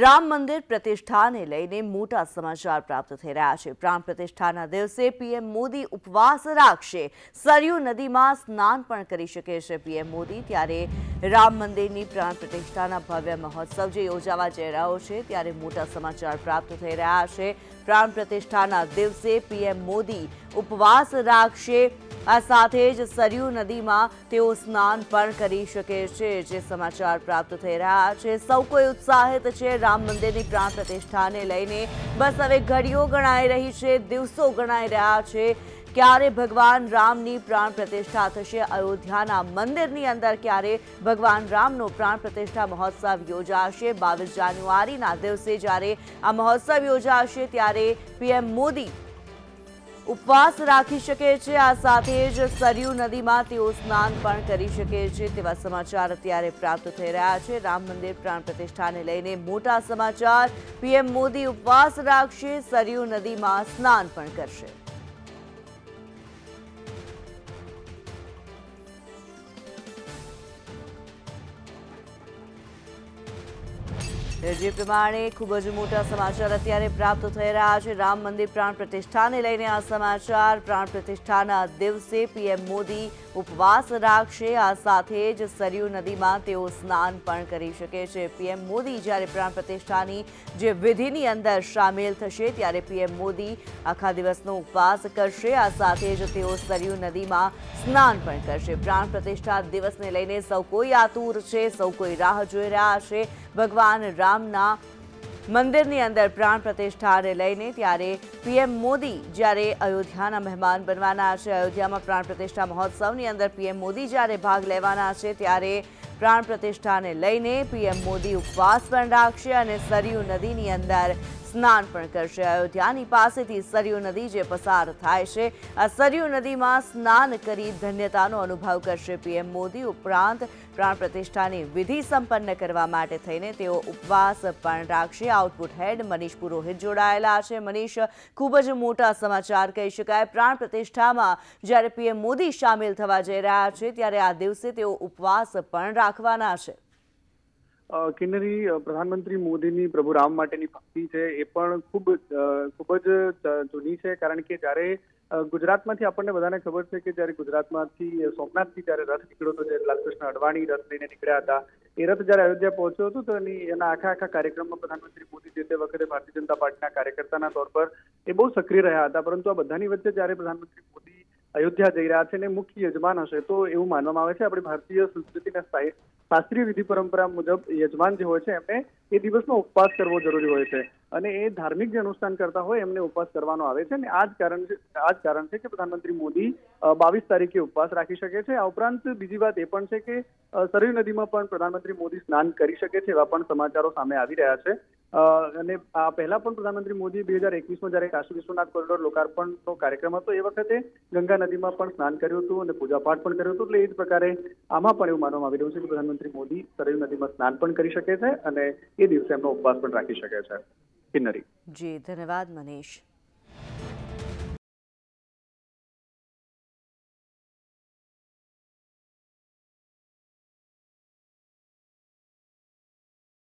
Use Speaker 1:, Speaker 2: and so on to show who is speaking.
Speaker 1: राम मंदिर प्रतिष्ठाने લઈને મોટો સમાચાર પ્રાપ્ત થઈ રહ્યો છે પ્રાણ પ્રતિષ્ઠાના દિવસે पीएम મોદી ઉપવાસ રાખશે સરયુ નદીમાં સ્નાન પણ કરી શકે છે पीएम મોદી ત્યારે રામ મંદિરની પ્રાણ પ્રતિષ્ઠાના ભવ્ય महोत्सव જે યોજાવા જઈ રહ્યો છે ત્યારે મોટો સમાચાર પ્રાપ્ત થઈ રહ્યો છે પ્રાણ પ્રતિષ્ઠાના દિવસે पीएम મોદી ઉપવાસ રાખશે આ સાથે જ સરયુ નદીમાં તેo સ્નાન પણ કરી શકાશે જે સમાચાર પ્રાપ્ત થઈ રહ્યા છે સૌ કોઈ ઉત્સાહિત છે રામ મંદિરની પ્રાણ પ્રતિષ્ઠાને લઈને બસ હવે ઘડીઓ ગણાઈ રહી છે દિવસો ગણાઈ રહ્યા છે ક્યારે ભગવાન રામની પ્રાણ પ્રતિષ્ઠા થશે આયોધ્યાના મંદિરની અંદર ક્યારે ભગવાન રામનો પ્રાણ પ્રતિષ્ઠા મહોત્સવ યોજાશે 22 જાન્યુઆરીના દિવસથી જારે આ મહોત્સવ યોજાશે ત્યારે પીએમ મોદી ઉપવાસ રાખી શકે છે આ સાથે જ સરયુ નદીમાં તેઓ સ્નાન પણ કરી શકે છે તેવા સમાચાર અત્યારે પ્રાપ્ત થઈ રહ્યા છે રામ મંદિર પ્રાણ પ્રતિષ્ઠાને લઈને મોટા સમાચાર પીએમ મોદી ઉપવાસ રાખશે સરયુ નદીમાં સ્નાન પણ કરશે જે પ્રમાણે ખૂબ જ મોટા સમાચાર અત્યારે પ્રાપ્ત થઈ રહ્યા છે રામ મંદિર પ્રાણ પ્રતિષ્ઠાને લઈને આ સમાચાર પ્રાણ પ્રતિષ્ઠાના દિવસે પીએમ મોદી ઉપવાસ રાખશે આ સાથે જ સરયુ નદીમાં તેઓ સ્નાન પણ કરી શકે છે પીએમ મોદી જ્યારે પ્રાણ પ્રતિષ્ઠાની જે વિધિની અંદર સામેલ થશે ત્યારે પીએમ મોદી આખા દિવસનો ઉપવાસ કરશે આ સાથે જ તેઓ સરયુ નદીમાં સ્નાન પણ કરશે પ્રાણ પ્રતિષ્ઠાના દિવસને લઈને સૌ કોઈ આતુર છે સૌ કોઈ રાહ જોઈ રહ્યા છે ભગવાન રામના મંદિરની અંદર પ્રાણ પ્રતિષ્ઠાને લઈને ત્યારે પીએમ મોદી જ્યારે અયોધ્યાના મહેમાન બનવાના છે અયોધ્યામાં પ્રાણ પ્રતિષ્ઠા મહોત્સવની અંદર પીએમ મોદી જ્યારે ભાગ લેવાના છે ત્યારે પ્રાણ પ્રતિષ્ઠાને લઈને પીએમ મોદી ઉપવાસ પણ રાખશે અને સરયુ નદીની અંદર સ્નાન પણ કરશે અયોધ્યાની પાસેથી સરયુ નદી જે પસાર થાય છે આ સરયુ નદીમાં સ્નાન કરી ધન્યતાનો અનુભવ કરશે પીએમ મોદી ઉપરાંત પ્રાણ પ્રતિષ્ઠાની વિધિ સંપન્ન કરવા માટે થઈને તેઓ ઉપવાસ પણ રાખશે આઉટપુટ હેડ મનીષ પુરોહિત જોડાયેલા છે મનીષ ખૂબ જ મોટા સમાચાર કહી શકાય પ્રાણ પ્રતિષ્ઠામાં જ્યારે પીએમ મોદી સામેલ થવા જઈ રહ્યા છે ત્યારે આ દિવસે તેઓ ઉપવાસ પણ રાખવાના છે
Speaker 2: કિન્નરી પ્રધાનમંત્રી મોદીની પ્રભુ રામ માટેની ભક્તિ છે એ પણ ખૂબ ખૂબ જ જૂની છે કારણ કે જ્યારે ગુજરાતમાંથી આપણને બધાને ખબર છે કે જ્યારે ગુજરાતમાંથી સોમનાથથી જ્યારે રથ નીકળ્યો હતો જ્યારે લાલકૃષ્ણ અડવાણી રથ લઈને નીકળ્યા હતા એ રથ જ્યારે અયોધ્યા પહોંચ્યો હતો તો એની એના આખા આખા કાર્યક્રમમાં પ્રધાનમંત્રી મોદી જે તે વખતે ભારતીય જનતા પાર્ટીના કાર્યકર્તાના તौर પર એ બહુ સક્રિય રહ્યા હતા પરંતુ આ બધાની વચ્ચે જ્યારે પ્રધાનમંત્રી મોદી અયોધ્યા જઈ રહ્યા છે અને મુખ્ય યજમાન હશે તો એવું માનવામાં આવે છે આપણી ભારતીય સંસ્કૃતિ સંસ્કૃતિના શાસ્ત્રીય વિધિ પરંપરા મુજબ યજમાન જે હોય છે એમને એ દિવસનો ઉપવાસ કરવો જરૂરી હોય છે અને એ ધાર્મિક જે અનુષ્ઠાન કરતા હોય એમને ઉપવાસ કરવાનો આવે છે અને આ જ કારણ આ જ કારણ છે કે પ્રધાનમંત્રી મોદી બાવીસ તારીખે ઉપવાસ રાખી શકે છે આ ઉપરાંત બીજી વાત એ પણ છે કે સરયુ નદીમાં પણ પ્રધાનમંત્રી મોદી સ્નાન કરી શકે છે એવા પણ સમાચારો સામે આવી રહ્યા છે અને આ પહેલા પણ પ્રધાનમંત્રી મોદી બે હજાર એકવીસમાં જ્યારે કાશી વિશ્વનાથ કોરિડોર લોકાર્પણનો કાર્યક્રમ હતો એ વખતે ગંગા નદીમાં પણ સ્નાન કર્યું હતું અને પૂજાપાઠ પણ કર્યું હતું એટલે એ જ પ્રકારે આમાં પણ એવું માનવામાં આવી રહ્યું છે કે પ્રધાનમંત્રી મોદી સરયુ નદીમાં સ્નાન પણ કરી શકે છે અને એ દિવસે એમનો ઉપવાસ પણ રાખી શકે છે किन्नरी
Speaker 1: जी धन्यवाद मनीष